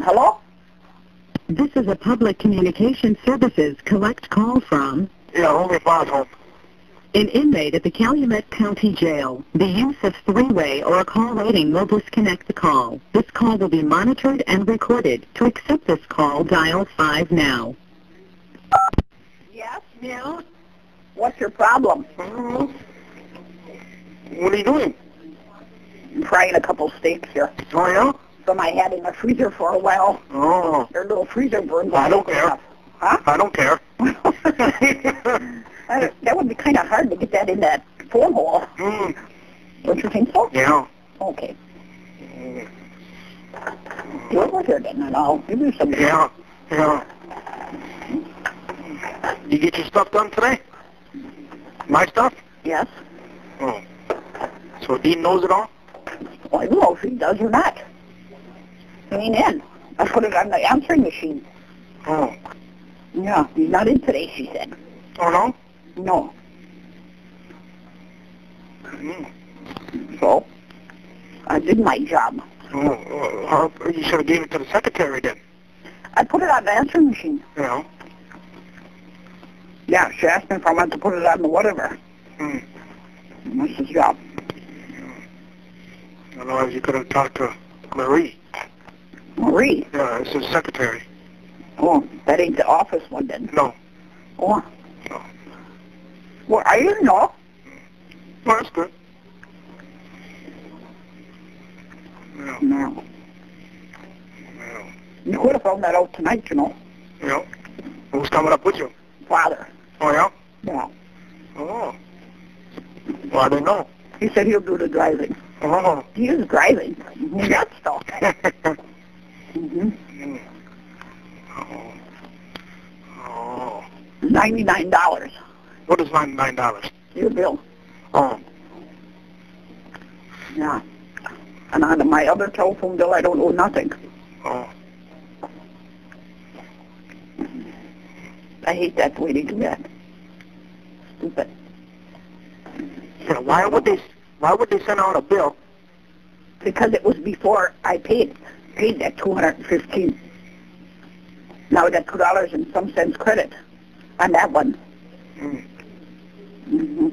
Hello? This is a public communication services collect call from Yeah, only Bob's home. An inmate at the Calumet County Jail. The use of three-way or a call waiting will disconnect the call. This call will be monitored and recorded. To accept this call, dial 5 now. Yes? Yeah? What's your problem? Mhm. What are you doing? I'm frying a couple steaks here. Oh, yeah? Some I had in the freezer for a while. Oh, Their little freezer burns I don't care. enough. Huh? I don't care. I that would be kind of hard to get that in that phone hole. mm, Don't you think so? yeah. Okay. Mm, Do it with her then, and I'll give you some. Yeah, yeah. You get your stuff done today? My stuff? Yes? Oh. So Dean knows it all? Well, I don't know if he does or not. He ain't in. I put it on the answering machine. Oh. Yeah, he's not in today, she said. Oh, no? No. So, I did my job. Oh, uh, uh, you should have gave it to the secretary then. I put it on the answering machine. Know? Yeah, she asked me if I wanted to put it on the whatever. Mm. And That's his job. Otherwise you could have talked to Marie. Marie. Yeah, it's his secretary. Oh, that ain't the office one then. No. Oh. Well, I didn't know. Well, that's good. Yeah, No. yeah. You could have found that out tonight, you know. You know? Who's coming up with you? Father. Oh, yeah? Yeah. Oh. Well, I didn't know. He said he'll do the driving. Oh. He is driving. He got stuff. hmm Mm. oh. Oh. Ninety-nine dollars. What is ninety-nine dollars? Your bill. Oh. Yeah. And on my other telephone bill, I don't owe nothing. Oh. I hate that way they do that. Stupid. Yeah, why would they? Why would they send out a bill? Because it was before I paid paid that two hundred and fifteen. Now I got two dollars and some cents credit on that one. Mm. Hmm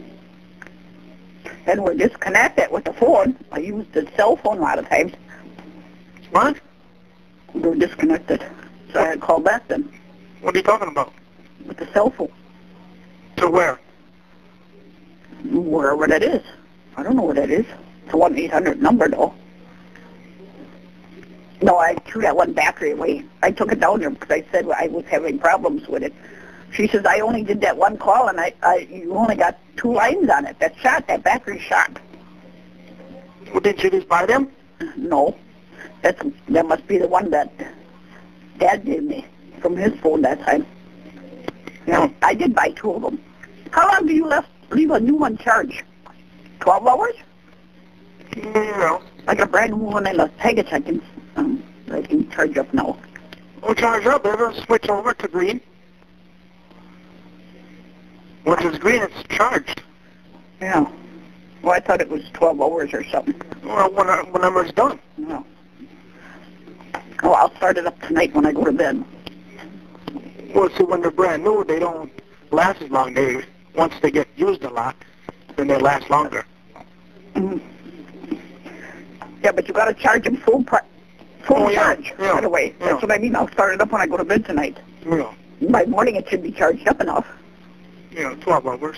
And we're disconnected with the phone. I use the cell phone a lot of times. What? We're disconnected. So I had to call back then What are you talking about? with the cell phone, To where? wherever that is. I don't know what that is. It's a one eight hundred number though. No, I threw that one battery away. I took it down there because I said I was having problems with it. She says I only did that one call and I, I you only got two lines on it. That shot, that battery shot. Well, didn't you just buy them? No, that's that must be the one that Dad gave me from his phone that time. Yeah, I did buy two of them. How long do you left leave a new one charge? Twelve hours? Yeah. Like a brand new one in a package, I can um, I can charge up now. Oh, charge up. Ever switch over to green? Once it's green, it's charged. Yeah. Well, I thought it was twelve hours or something. Well, when, whenever it's done. No. Oh, I'll start it up tonight when I go to bed. Well, see, when they're brand new, they don't last as long. They once they get used a lot, then they last longer. Mhm. Yeah, but you got to charge them full full Oh, yeah, charge yeah, right away. yeah. That's what I mean. I'll start it up when I go to bed tonight. Know, By morning, it should be charged up enough. You know, 12 hours.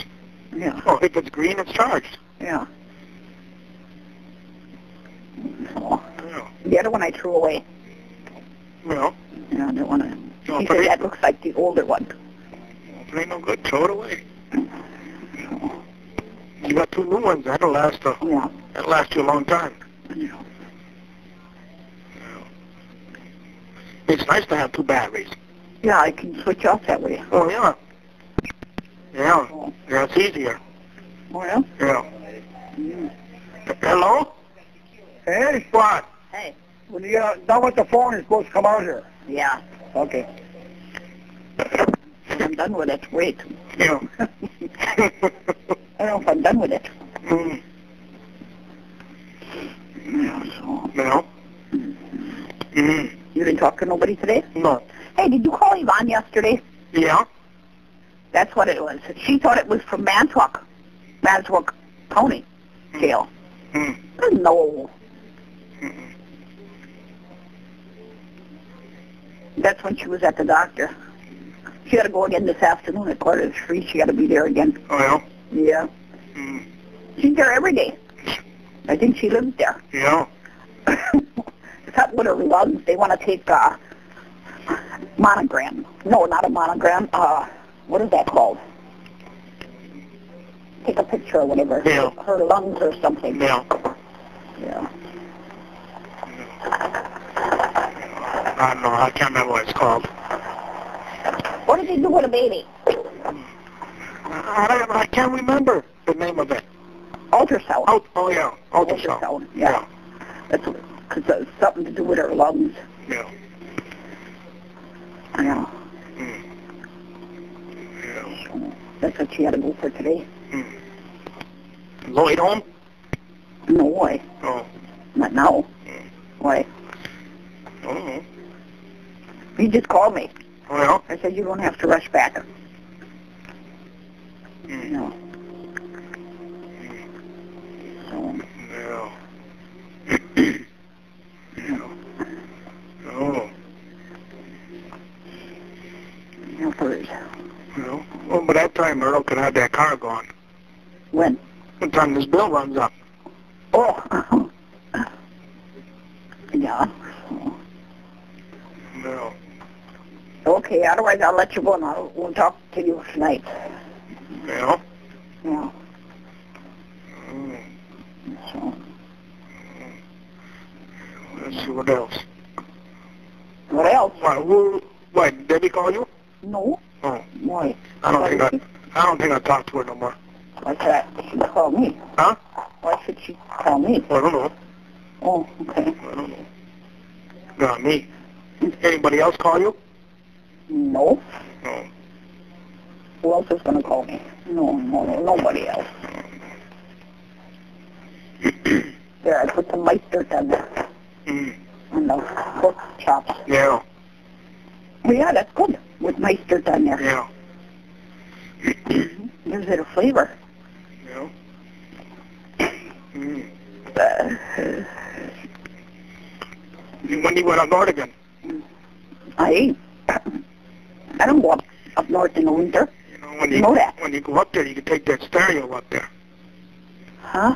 Yeah, Oh, if it's green, it's charged. yeah. So, Yeah. the other one I threw away. You know, Yeah, I don't want to. Oh, He said that looks like the older one. it ain't no good, throw it away. You got two new ones. That'll last. A, Yeah. that'll last you a long time. yeah. It's nice to have two batteries. Yeah, I can switch off that way. Oh yeah. Yeah. It's easier. well. Yeah. Mm. Hello? Hey, What? Hey. when you get done with the phone, you're supposed to come out here. Yeah. Okay. When I'm done with it. Wait. Yeah. I don't know if I'm done with it. mm. Yeah, so. No. Mm. You didn't talk to nobody today? No. Hey, did you call Yvonne yesterday? Yeah. That's what it was. She thought it was from Manitowoc, Manitowoc County jail. Mm. No. Mm. That's when she was at the doctor. She got to go again this afternoon at quarter to three. She got to be there again. Oh, yeah. Yeah. Mm. She's there every day. I think she lives there. Yeah. Something with her lungs. They want to take a monogram. No, not a monogram. Uh, what is that called? Take a picture or whatever. Yeah. Her lungs or something. Yeah. Yeah. I don't know. I can't remember what it's called. What did they do with a baby? I, I can't remember the name of it. Ultrasound. Oh, oh yeah. Ultrasound. Ultrasound, yeah. That's because it's something to do with her lungs. Yeah. Yeah. Mm. Yeah. So that's what she had to go for today. Mm. Lloyd home? No way. Oh. Not now. Mm. Why? I don't know. He just called me. Oh, yeah? I said, you don't have to rush back. Mm. No. So, Yeah. yeah. Oh. no birds. No. Well, by that time, Earl could have that car gone. When? The time this bill runs up. Oh. yeah. No. Okay, otherwise I'll let you go and I'll, we'll talk to you tonight. Yeah. Yeah. Mm. So, Let's see what else. what else? What, who, what, did Debbie call you? No. Oh, Why? I don't think I, I don't think I talked to her no more. Why should I, she call me? Huh? Why should she call me? I don't know. Oh, okay. I don't know. Not me. Anybody else call you? No. No. Who else is going to call me? No, no, no, nobody else. There, I put the white dirt on there, Mm. on the pork chops. Yeah. Oh, yeah, that's good, with dirt on there. Yeah. Gives it a flavor. Yeah. Mm. Uh, When you went up north again? I, I don't go up, up north in the winter. You know, when You know that. when you go up there, you can take that stereo up there. Huh?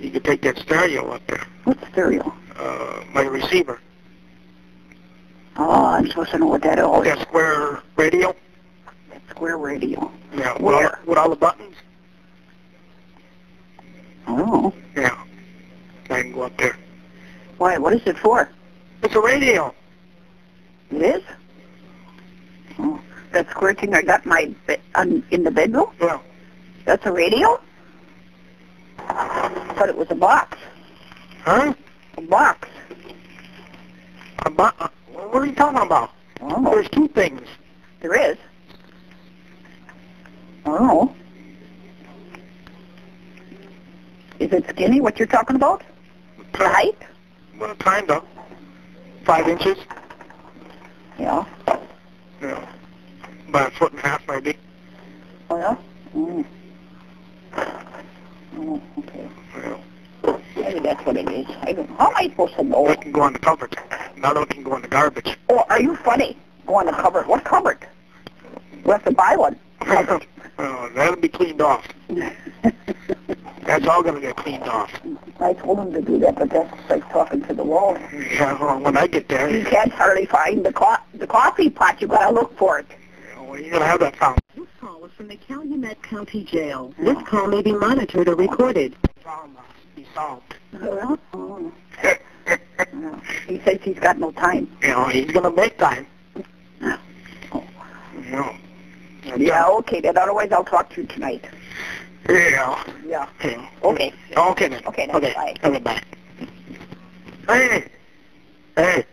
You can take that stereo up there. What's stereo? Uh, my receiver. Oh, I'm supposed to know what that is. That square radio. Square radio. Yeah. With all, with all the buttons. Oh, Yeah. I can go up there. why? What is it for? It's a radio. It is. Oh, that square thing I got my on, in the bedroom. Yeah. That's a radio. I Thought it was a box. Huh? A box. A uh, what are you talking about? Oh, There's two things. there is. Oh. Is it skinny? What you're talking about? The height? Well, kind of. Five inches. Yeah. Yeah. About a foot and a half, maybe. Oh yeah. Mm. Oh, okay. Yeah. Maybe that's what it is. I don't. How am I supposed to know? One can go on the cupboard. Another can go in the garbage. Oh, are you funny? Go on the cupboard. What cupboard? We have to buy one. Cupboard. oh, that'll be cleaned off. That's all going to get cleaned off. I told him to do that, but that's like talking to the wall. Yeah, well, when I get there, You you can't hardly find the co- the coffee pot. You gotta look for it. know, you're going to have that found. This call was from the Calumet County Jail. This call may be monitored or recorded. Problem must be solved. Well, oh, yeah. He says he's got no time. you know, he's going to make time. Oh. You know. Yeah, okay, then otherwise I'll talk to you tonight. Yeah. Yeah. Yeah. Okay. Okay then. Okay then, Okay. bye. Okay, bye. Hey. Hey.